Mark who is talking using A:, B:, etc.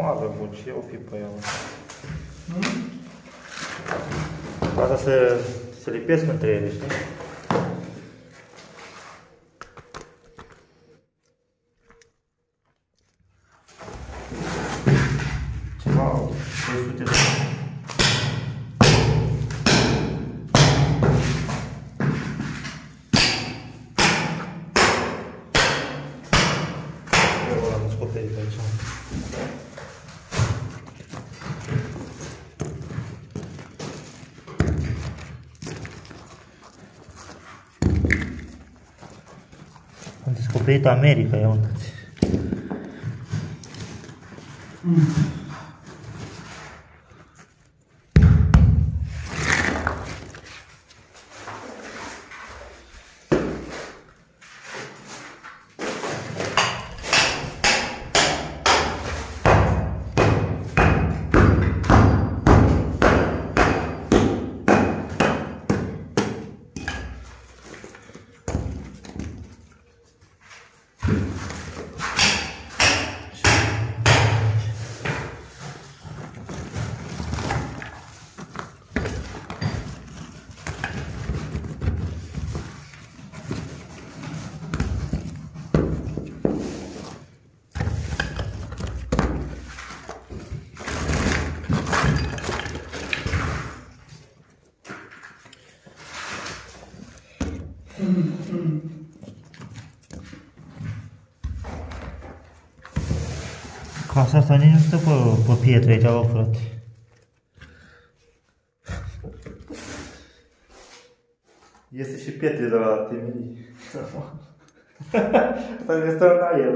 A: moară, bă, ce iau fi pe el. Hmm? Asta se, se lipesc între ele, știi? 200 de Eu am descoperit aici. Am descoperit America, ia uitați. Casa asta nici nu stă pe, pe pietre aici, bă, frate. Este și pietre de la temelii. Asta ne stă în aer,